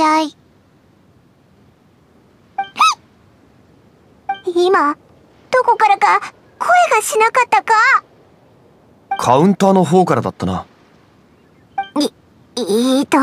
しゃい。今、どこからか声がしなかったか？カウンターの方からだったな。い、えーと、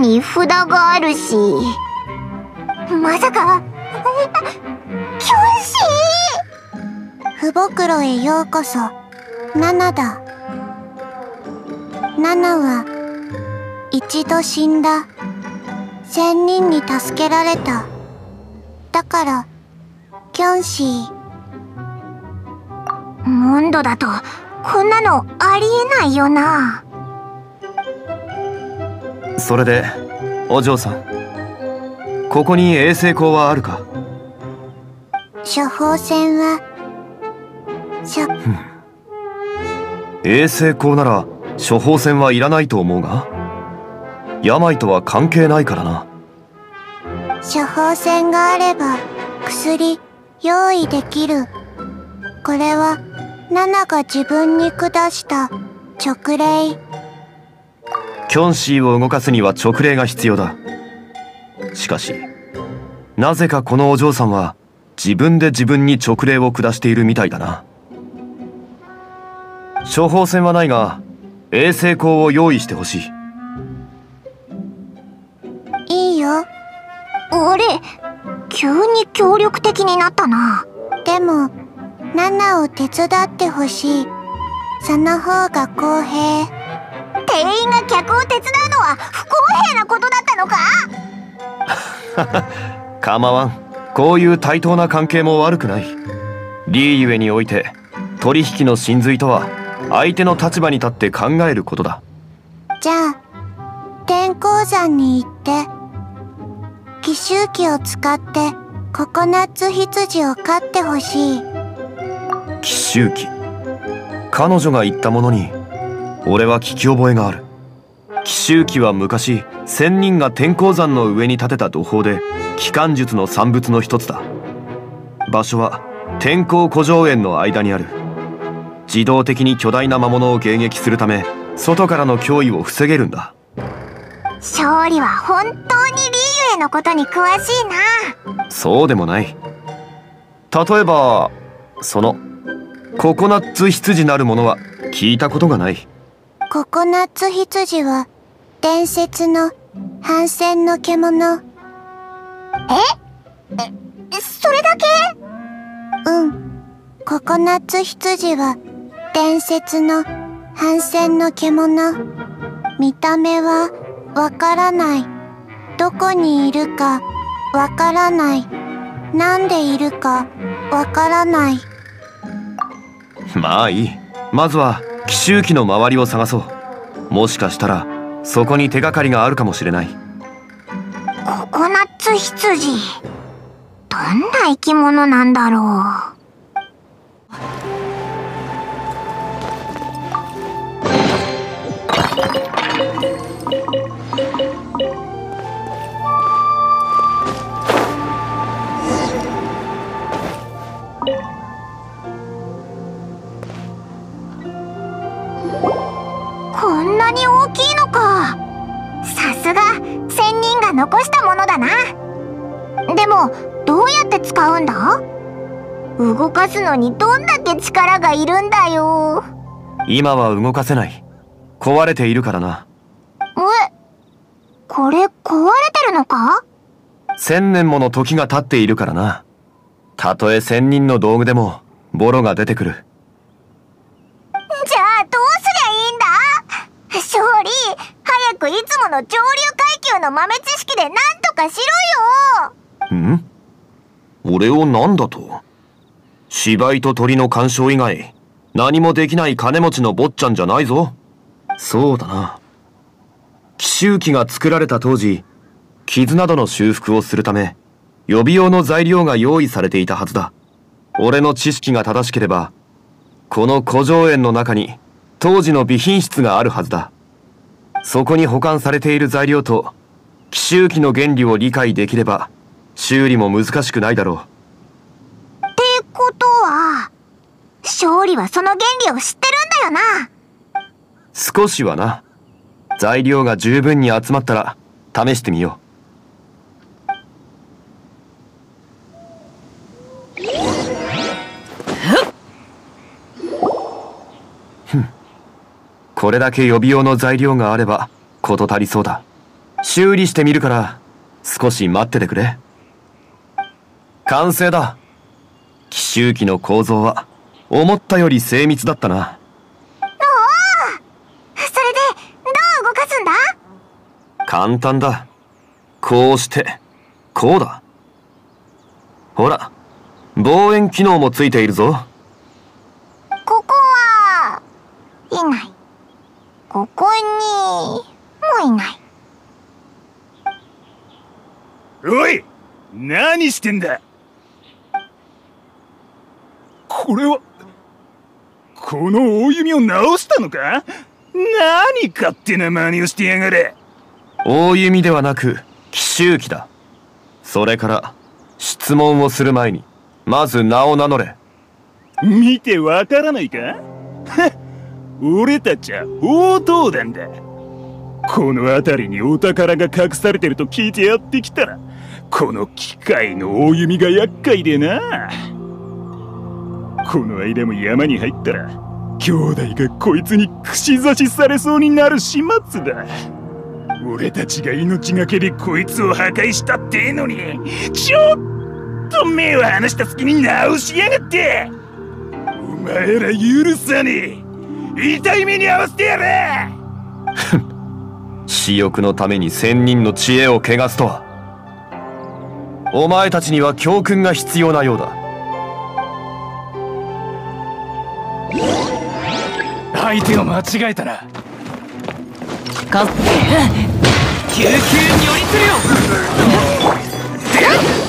に札があるし。まさか、キョンシふぼくろへようこそ。ナナだ。ナナは、一度死んだ。仙人に助けられた。だから、キョンシー。モンドだと、こんなのありえないよな。それで、お嬢さん。ここに衛星光はあるか？処方箋は、しょ、衛星光なら処方箋はいらないと思うが？病とは関係ないからな処方箋があれば、薬、用意できる。これは、ナナが自分に下した、直令。キョンシーを動かすには直令が必要だしかしなぜかこのお嬢さんは自分で自分に直令を下しているみたいだな処方箋はないが衛星光を用意してほしいいいよ。俺、急に協力的になったな。でも、ナナを手伝ってほしい。その方が公平。店員が客を手伝うのは不公平なことだったのか？構わん。こういう対等な関係も悪くない。リーゆえにおいて取引の真髄とは相手の立場に立って考えることだ。じゃあ、天候山に行って、奇襲機を使ってココナッツ羊を飼ってほしい。奇襲機彼女が言ったものに俺は聞き覚えがある。奇襲機は昔仙人が天候山の上に建てた土砲で機関術の産物の一つだ。場所は天候古城園の間にある。自動的に巨大な魔物を迎撃するため外からの脅威を防げるんだ。勝利は本当にリーユへのことに詳しいな。そうでもない。例えばそのココナッツ羊なるものは聞いたことがないココナッツ羊は伝説の反戦の獣。え？それだけ？うん。ココナッツ羊は伝説の反戦の獣。見た目はわからない。どこにいるかわからない。なんでいるかわからない。まあいいまずは奇襲機の周りを探そうもしかしたらそこに手がかりがあるかもしれないココナッツ羊。どんな生き物なんだろう。こんなに大きいのか。さすが、仙人が残したものだな。でも、どうやって使うんだ？動かすのにどんだけ力がいるんだよ。今は動かせない壊れているからなえこれ壊れてるのか？千年もの時が経っているからなたとえ千人の道具でもボロが出てくるつもの上流階級の豆知識でなんとかしろよん俺を何だと？芝居と鳥の鑑賞以外何もできない金持ちの坊ちゃんじゃないぞ。そうだな。奇襲機が作られた当時傷などの修復をするため予備用の材料が用意されていたはずだ。俺の知識が正しければこの古城園の中に当時の備品室があるはずだ。そこに保管されている材料と奇襲機の原理を理解できれば修理も難しくないだろう。ってことは勝利はその原理を知ってるんだよな。少しはな。材料が十分に集まったら試してみようこれだけ予備用の材料があれば事足りそうだ。修理してみるから少し待っててくれ。完成だ。奇襲機の構造は思ったより精密だったな。おおそれでどう動かすんだ？簡単だ。こうしてこうだ。ほら望遠機能もついているぞ。ここはいないここにもいない。おい何してんだ？これはこの大弓を直したのか？何勝手な真似をしてやがれ？大弓ではなく奇襲機だ。それから質問をする前にまず名を名乗れ。見てわからないか？俺たちは応答団だこの辺りにお宝が隠されてると聞いてやってきたらこの機械の大弓が厄介でな。この間も山に入ったら兄弟がこいつに串刺しされそうになる始末だ。俺たちが命がけでこいつを破壊したってのにちょっと目を離した隙に直しやがって。お前ら許さねえ。痛い目に遭わせてやれ私 欲のために千人の知恵を汚すとは。お前たちには教訓が必要なようだ。相手を間違えたな。か救急に寄りするよ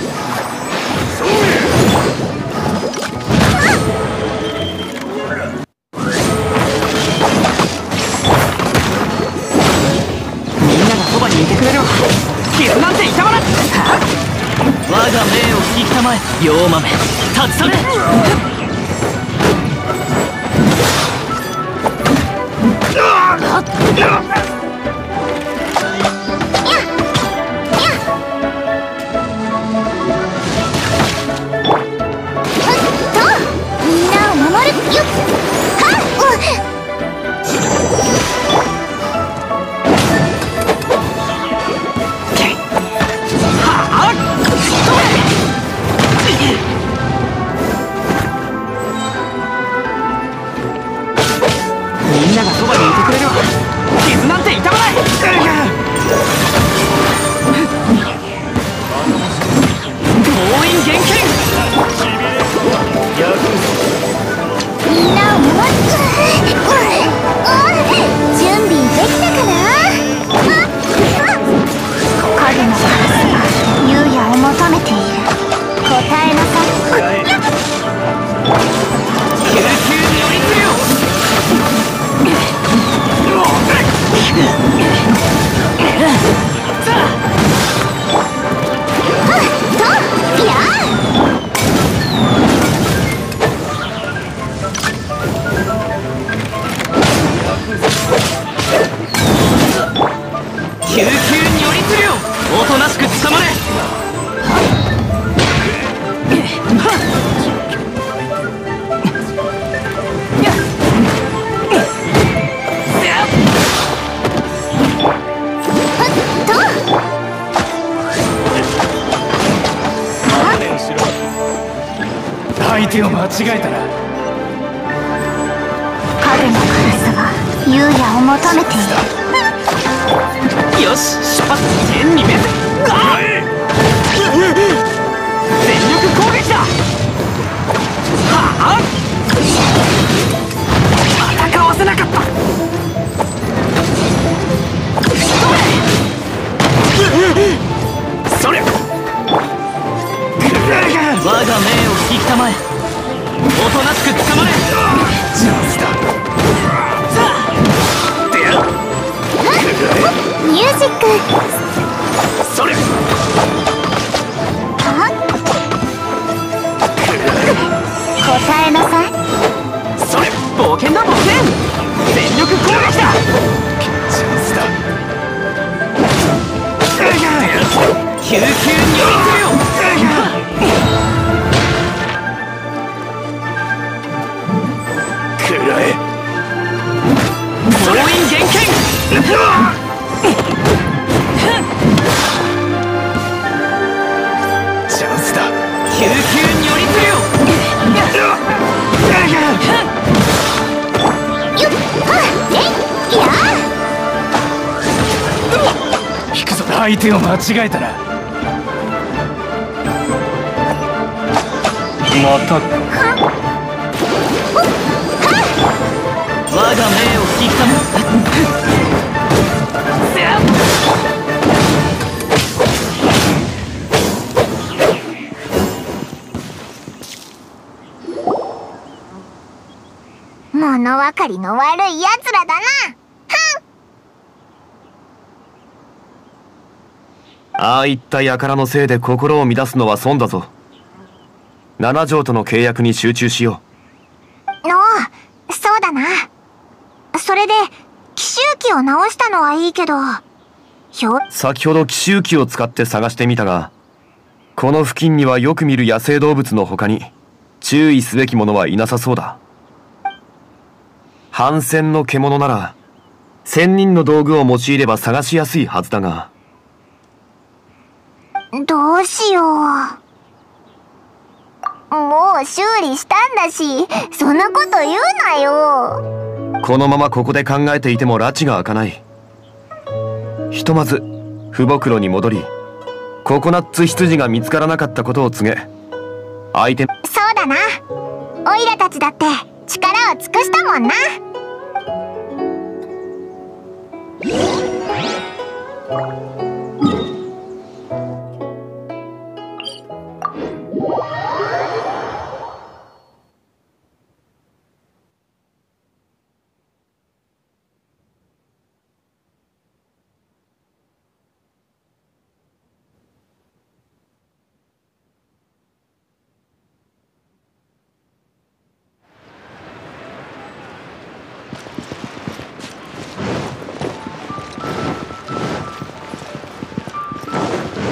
命を引きたまえ妖豆立ち去れ。っ が命を引きたまえ。おとなしく捕まれ。チャンスだミュージック。それ。答えなさい。それ。冒険だ冒険。全力攻撃だ。チャンスだ救急に追いらえ。総員厳禁。チャンスだ。救急に寄りつけよ引くぞ。相手を間違えたなまた我が命を引きたませや物分かりの悪い奴らだな。ああいった輩のせいで心を乱すのは損だぞ。七条との契約に集中しよのうそうだなそれで奇襲機を直したのはいいけど。ひょう先ほど奇襲機を使って探してみたがこの付近にはよく見る野生動物の他に注意すべきものはいなさそうだ。反戦の獣なら千人の道具を用いれば探しやすいはずだが。どうしよう。もう修理したんだしそんなこと言うなよこのままここで考えていても拉致が開かない。ひとまず父母に戻りココナッツ羊が見つからなかったことを告げ相手そうだな。オイラたちだって力を尽くしたもんな。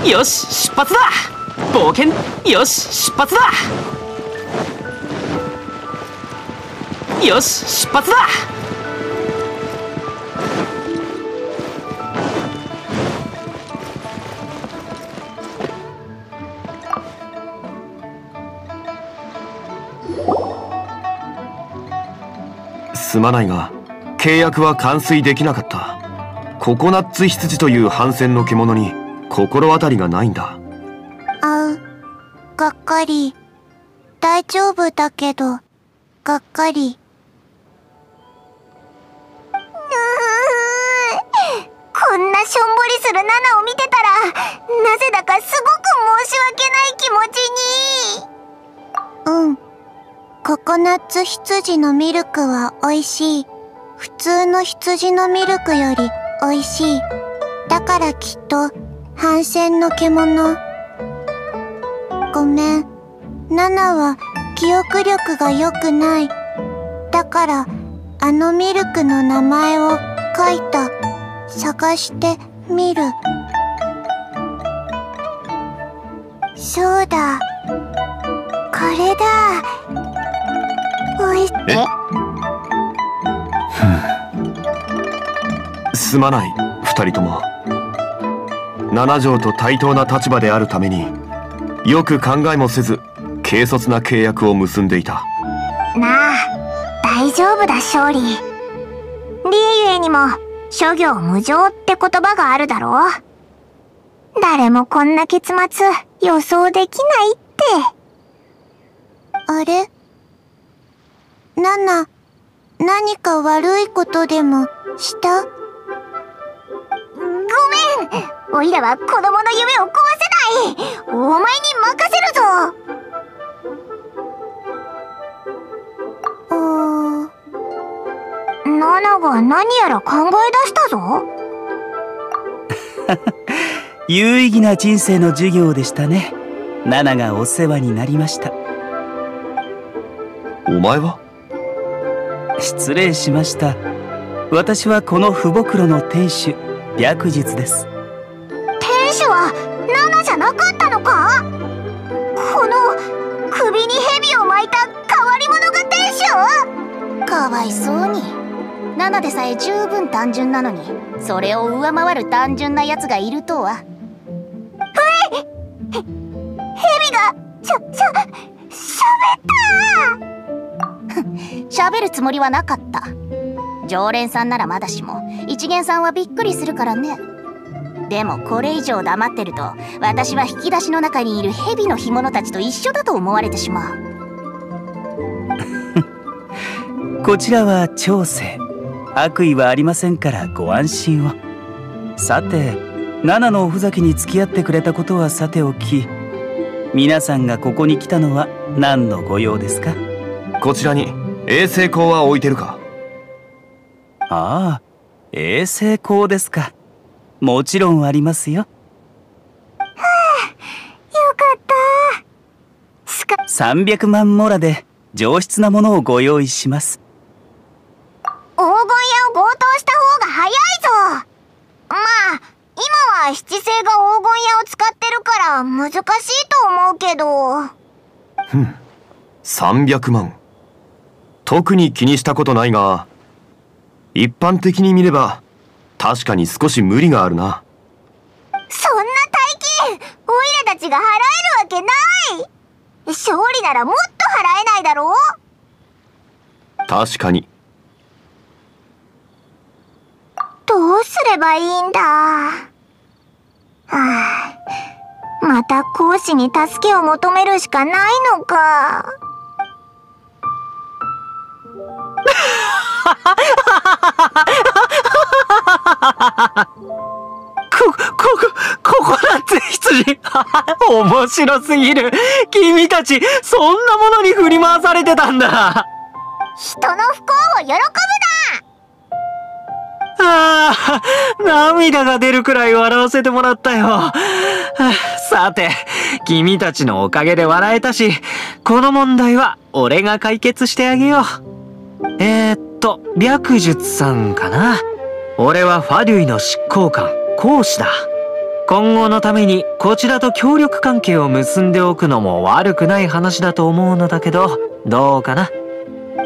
よし出発だ。冒険。よし出発だ。よし出発だ。すまないが契約は完遂できなかった。ココナッツ羊という反戦の獣に心当たりがないんだ。あうがっかり。大丈夫だけどがっかり。こんなしょんぼりするナナを見てたらなぜだかすごく申し訳ない気持ちに。うん。ココナッツ羊のミルクは美味しい。普通の羊のミルクより美味しい。だからきっと反戦の獣。ごめん。ナナは記憶力が良くない。だからあのミルクの名前を書いた。探してみる。そうだ。これだ。おいしえ？すまない。二人とも。七条と対等な立場であるためによく考えもせず軽率な契約を結んでいた。なあ大丈夫だ勝利。リエゆえにも諸行無常って言葉があるだろう。誰もこんな結末予想できないって。あれ？ナナ、何か悪いことでもした？おいらは子供の夢を壊せない。お前に任せるぞ。ナナが何やら考え出したぞ。有意義な人生の授業でしたね。ナナがお世話になりました。お前は？失礼しました。私はこの父母の店主白日ですナナでさえ十分単純なのに、それを上回る単純な奴がいるとは。蛇がしゃ、しゃ、しゃべった喋るつもりはなかった。常連さんならまだしも、一元さんはびっくりするからね。でもこれ以上黙ってると、私は引き出しの中にいる蛇の干物たちと一緒だと思われてしまう。こちらは長生悪意はありませんからご安心を。さてナナのおふざけに付き合ってくれたことはさておき皆さんがここに来たのは何のご用ですか？こちらに衛星光は置いてるか？ああ衛星光ですか。もちろんありますよ。よかった。すか、300万モラで上質なものをご用意します黄金屋を強盗した方が早いぞ。まあ、今は七星が黄金屋を使ってるから難しいと思うけど。300万。特に気にしたことないが一般的に見れば確かに少し無理があるな。そんな大金、オイラたちが払えるわけない。勝利ならもっと払えないだろう。確かにどうすればいいんだ？はあ、また講師に助けを求めるしかないのか。こ、こ、こ、ココナッツ羊。面白すぎる。君たち、そんなものに振り回されてたんだ。人の不幸を喜ぶなああ、涙が出るくらい笑わせてもらったよ。さて、君たちのおかげで笑えたし、この問題は俺が解決してあげよう。えー、っと、白術さんかな。俺はファデュイの執行官、講師だ。今後のためにこちらと協力関係を結んでおくのも悪くない話だと思うのだけど、どうかな。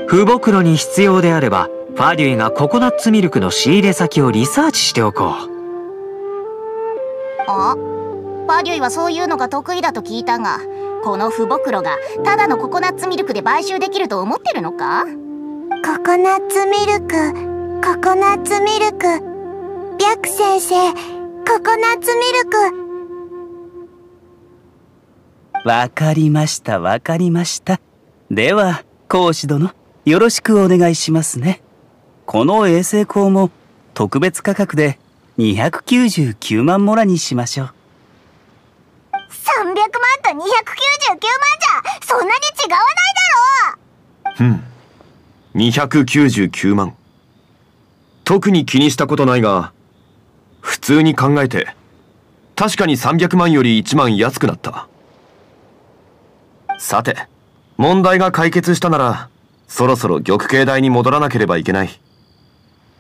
父母黒に必要であれば、ファデュイがココナッツミルクの仕入れ先をリサーチしておこう。あバデュイはそういうのが得意だと聞いたがこの父母黒がただのココナッツミルクで買収できると思ってるのか？ココナッツミルクココナッツミルク白先生ココナッツミルクわかりました、わかりました。では、講師殿、よろしくお願いしますね。この衛星光も特別価格で299万モラにしましょう。300万と299万じゃ、そんなに違わないだろふん。299万。特に気にしたことないが普通に考えて確かに300万より1万安くなった。さて問題が解決したならそろそろ玉形台に戻らなければいけない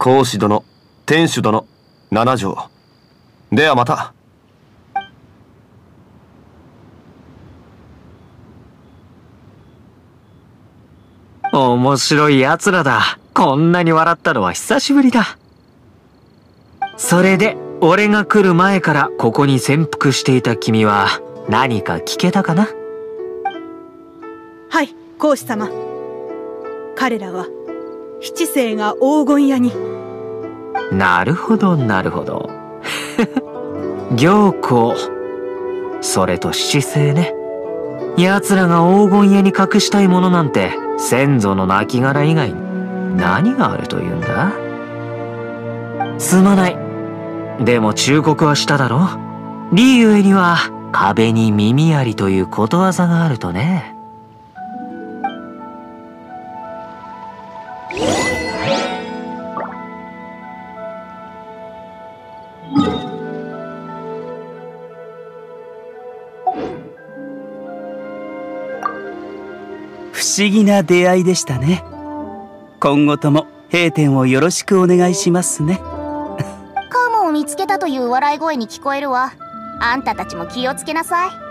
講師殿天守殿七条。ではまた。面白い奴らだ。こんなに笑ったのは久しぶりだ。それで、俺が来る前からここに潜伏していた君は何か聞けたかな？はい講師様。彼らは七星が黄金屋になるほどなるほど。行幸。それと七星ね。奴らが黄金屋に隠したいものなんて先祖の亡骸以外に何があるというんだ？すまない。でも忠告はしただろ理ゆえには壁に耳ありということわざがあるとね。思議な出会いでしたね。今後とも閉店をよろしくお願いしますね。カモを見つけたという笑い声に聞こえるわ。あんたたちも気をつけなさい。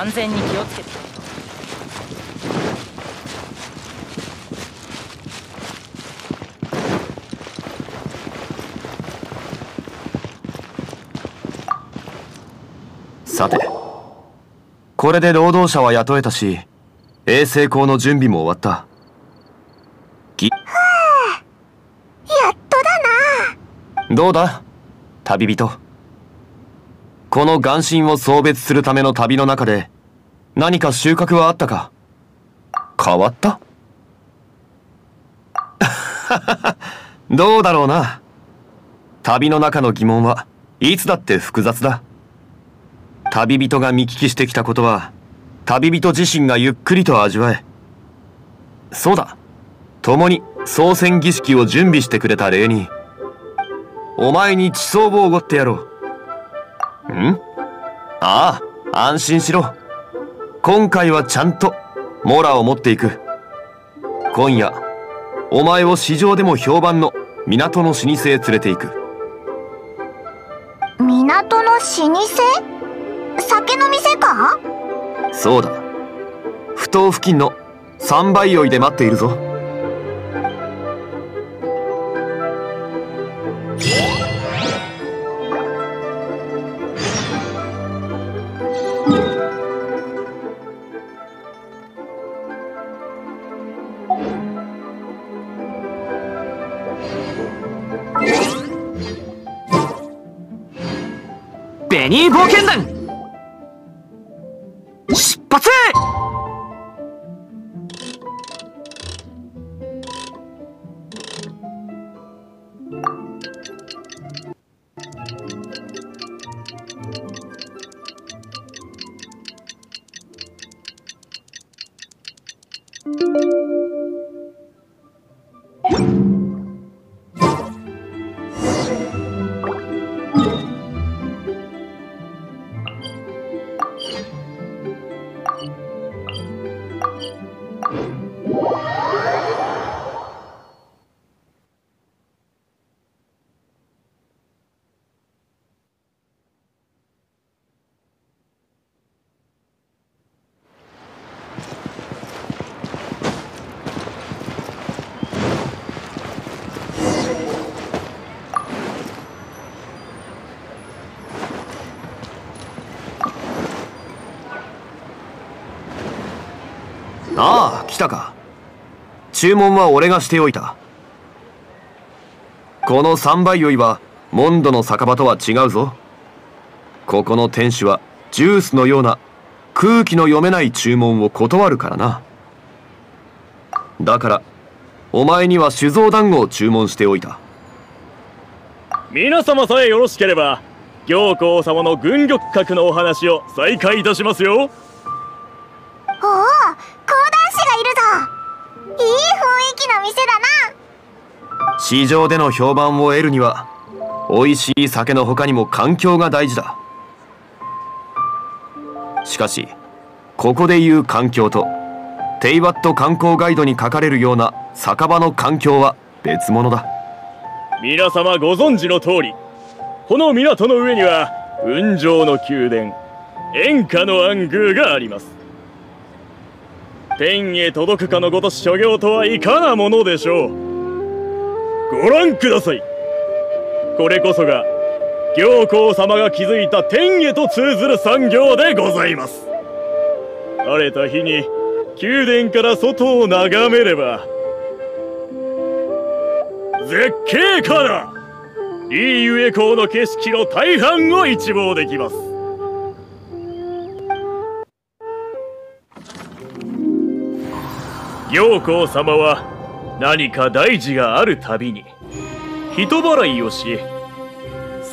安全に気をつけて。さてこれで労働者は雇えたし衛生校の準備も終わった。きやっとだな。どうだ？旅人この眼神を送別するための旅の中で何か収穫はあったか？変わった？どうだろうな。旅の中の疑問はいつだって複雑だ。旅人が見聞きしてきたことは旅人自身がゆっくりと味わえ。そうだ。共に操船儀式を準備してくれた礼にお前に地層をおごってやろうん？ああ安心しろ。今回はちゃんとモラを持っていく。今夜お前を市場でも評判の港の老舗へ連れて行く。港の老舗？酒の店か？そうだ。埠頭付近の三倍酔いで待っているぞベニー冒険団ああ来たか。注文は俺がしておいた。この三倍酔いはモンドの酒場とは違うぞ。ここの店主はジュースのような空気の読めない注文を断るからな。だからお前には酒造団子を注文しておいた。皆様さえよろしければ行幸様の軍玉閣のお話を再開いたしますよ。おお気の店だな。市場での評判を得るには美味しい酒の他にも環境が大事だ。しかしここで言う環境とテイバット観光ガイドに書かれるような酒場の環境は別物だ。皆様ご存知の通りこの港の上には雲上の宮殿演歌の暗宮があります。天へ届くかのごとし所業とはいかなものでしょう。ご覧ください。これこそが行幸様が築いた天へと通ずる産業でございます。晴れた日に宮殿から外を眺めれば絶景かなリーユエ港の景色の大半を一望できます。行幸様は何か大事があるたびに人払いをし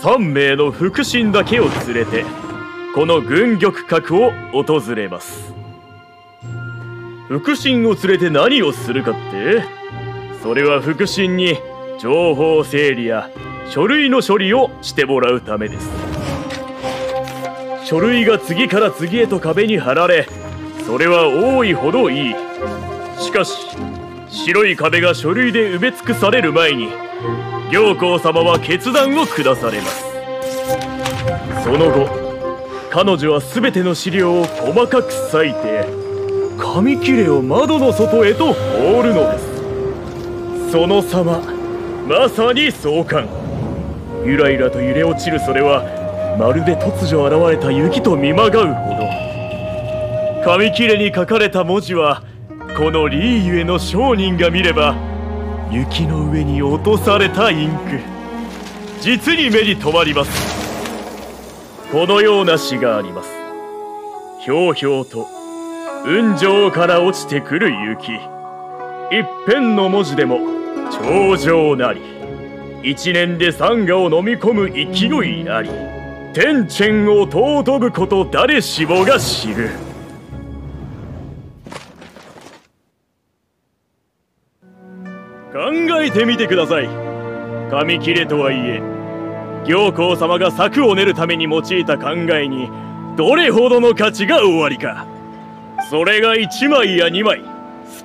3名の腹心だけを連れてこの軍玉閣を訪れます。腹心を連れて何をするかってそれは腹心に情報整理や書類の処理をしてもらうためです。書類が次から次へと壁に貼られそれは多いほどいい。しかし白い壁が書類で埋め尽くされる前に行幸様は決断を下されます。その後彼女は全ての資料を細かく裂いて紙切れを窓の外へと放るのです。その様まさに壮観。ゆらゆらと揺れ落ちるそれはまるで突如現れた雪と見まがうほど。紙切れに書かれた文字はこのリーユへの商人が見れば雪の上に落とされたインク。実に目に留まります。このような詩があります。ひょうひょうと雲上から落ちてくる雪。一辺の文字でも頂上なり一年で山河を飲み込む勢いなり天堑を尊ぶこと誰しもが知る。考えてみてください。紙切れとはいえ行幸様が策を練るために用いた考えにどれほどの価値がおありか。それが1枚や2枚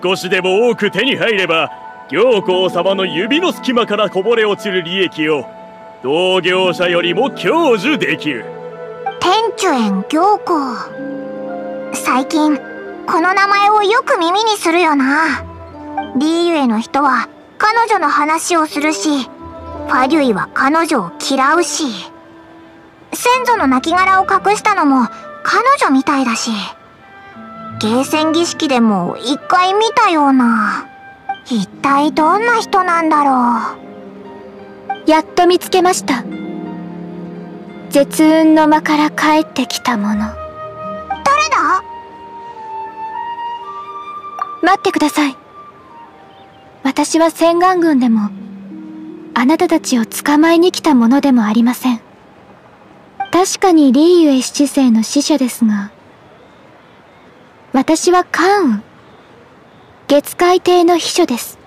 少しでも多く手に入れば行幸様の指の隙間からこぼれ落ちる利益を同業者よりも享受できる。天主園行幸。最近この名前をよく耳にするよな。リーユエの人は彼女の話をするしファデュイは彼女を嫌うし先祖の亡骸を隠したのも彼女みたいだしゲーセン儀式でも一回見たような一体どんな人なんだろう。やっと見つけました。絶雲の間から帰ってきた者誰だ？待ってください私は洗顔軍でもあなたたちを捕まえに来たものでもありません。確かにリーユエ七世の使者ですが私は関羽月海亭の秘書です。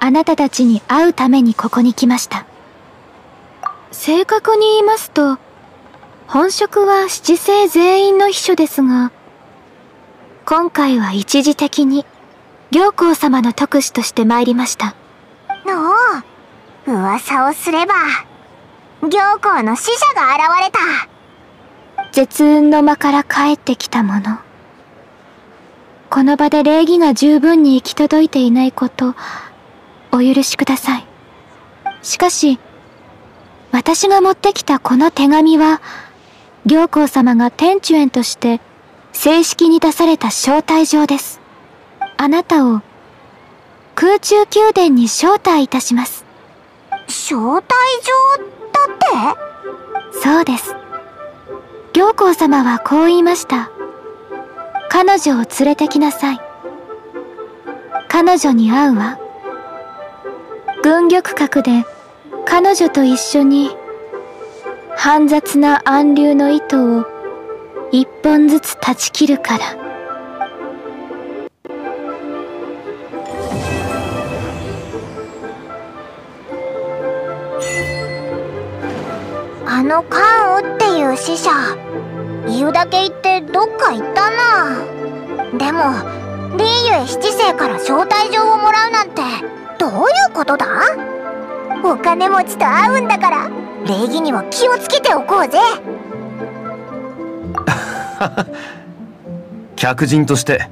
あなたたちに会うためにここに来ました。正確に言いますと本職は七世全員の秘書ですが今回は一時的に行幸様の特使として参りました。のう噂をすれば行幸の使者が現れた。絶雲の間から帰ってきた者この場で礼儀が十分に行き届いていないことお許しください。しかし私が持ってきたこの手紙は行幸様が天主園として正式に出された招待状ですあなたを空中宮殿に招待いたします。招待状だって？そうです。行幸様はこう言いました。彼女を連れてきなさい。彼女に会うわ。軍玉閣で彼女と一緒に煩雑な暗流の糸を一本ずつ断ち切るからあの関羽っていう使者言うだけ言ってどっか行ったな。でもリーユエ七世から招待状をもらうなんてどういうことだ？お金持ちと会うんだから礼儀には気をつけておこうぜ。客人として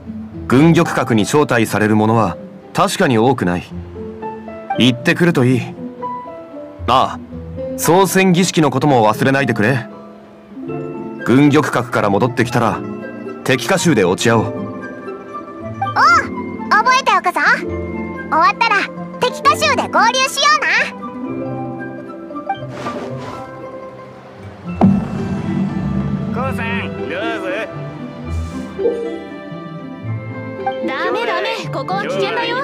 軍玉閣に招待される者は確かに多くない。行ってくるといい。ああ。総選儀式のことも忘れないでくれ。軍玉閣から戻ってきたら敵歌集で落ち合おう。覚えておくぞ。終わったら敵歌集で合流しような。コウさんどうぞダメダメここは危険だよ